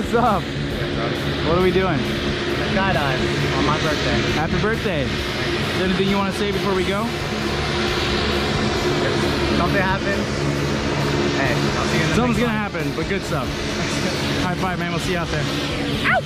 what's up? What are we doing? Skydive on my birthday. Happy birthday. Is there anything you want to say before we go? If something happens, hey, I'll see you in the Something's gonna one. happen, but good stuff. High five, man. We'll see you out there. now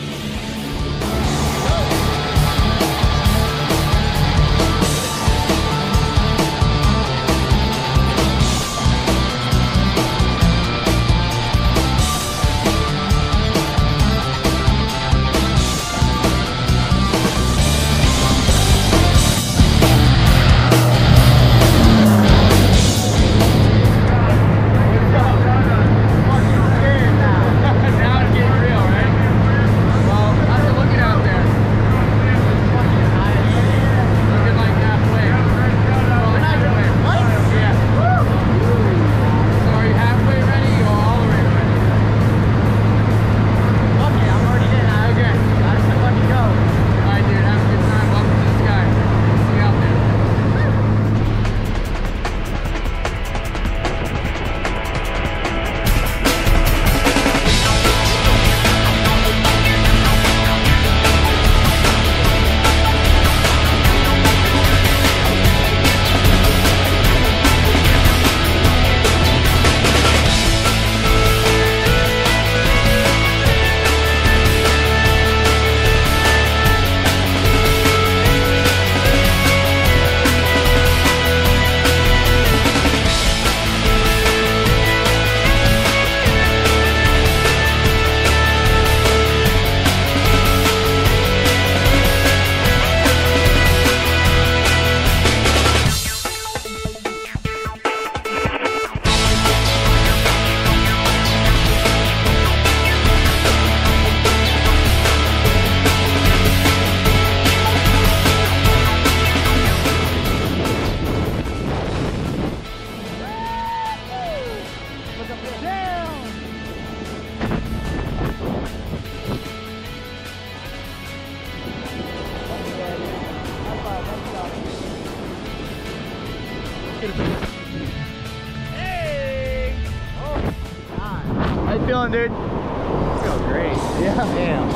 Hey! Oh, God. How you feeling, dude? I feel great. Yeah. Damn.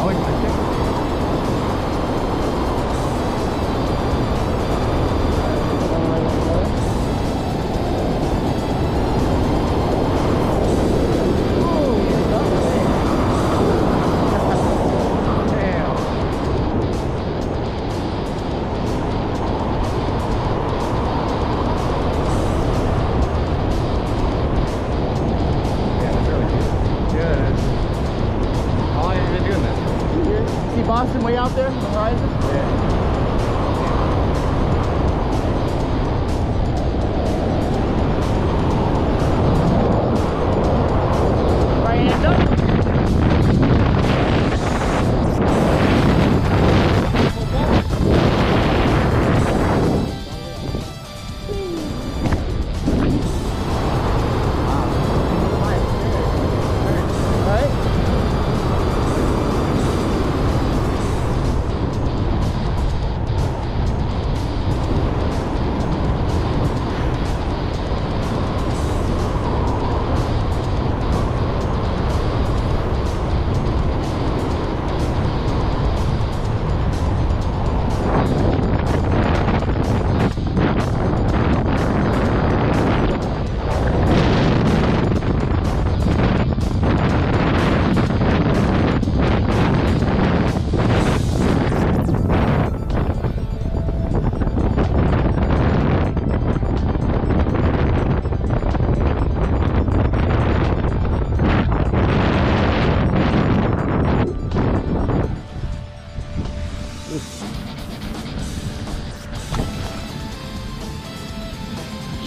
Always my chicken. See Boston way out there on the horizon? Yeah.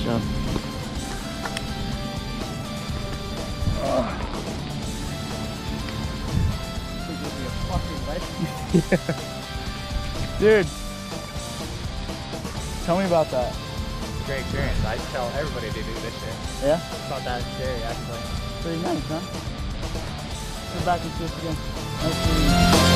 Shove. Dude, tell me about that. Great experience. I tell everybody to do this shit. Yeah? It's not that scary, actually. Pretty nice, huh? Go back and see us again. Nice meeting you.